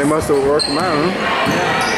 They must have worked them out, huh?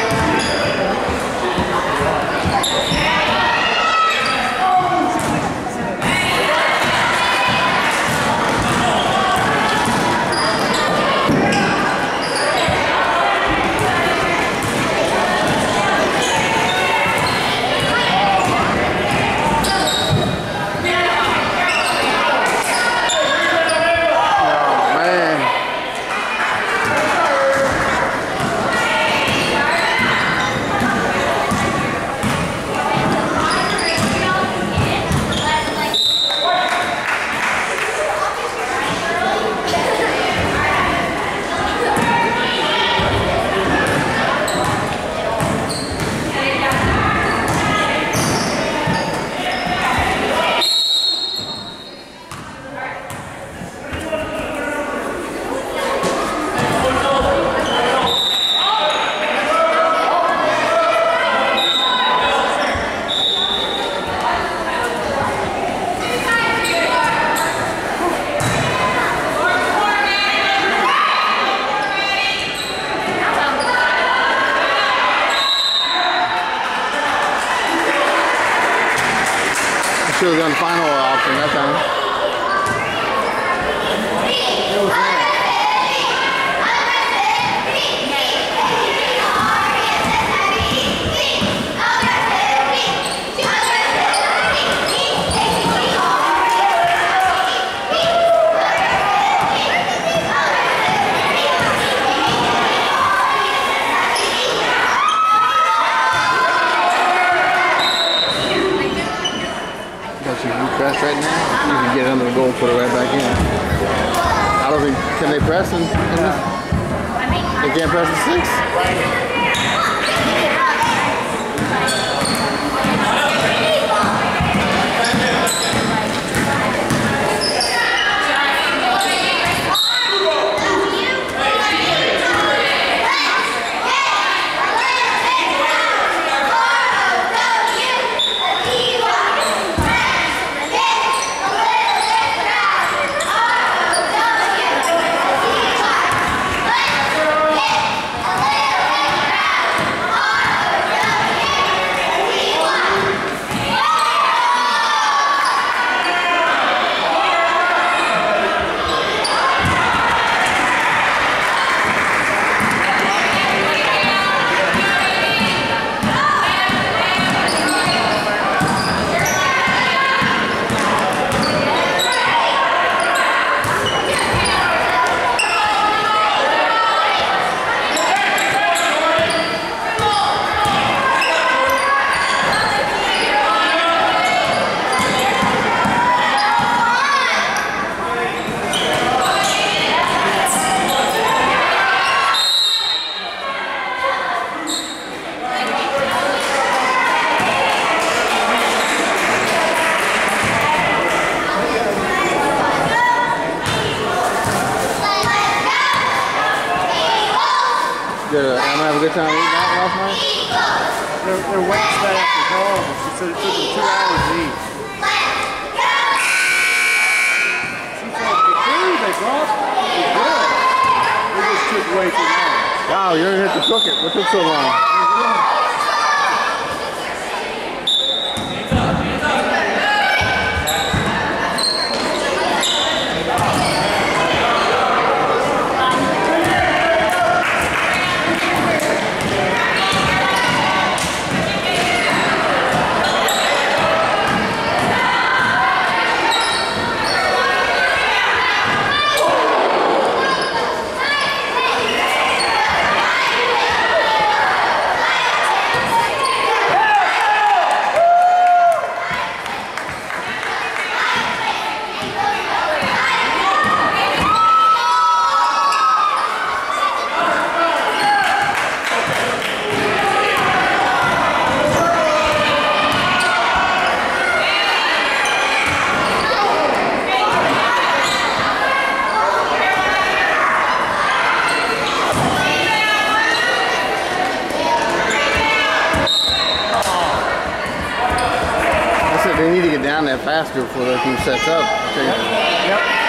Should have done final option that time. Got you you press right now. You can get it under the goal and put it right back in. I don't think can they press in, in this? They can't press the six. Did Emma have a good time eating out last night? Their, their wait staff was horrible. She said it took them two hours to eat. She said the food they brought was good. It just took way too long. Wow, you didn't have to cook it. What took so long? They need to get down there faster before the team sets up. Yep.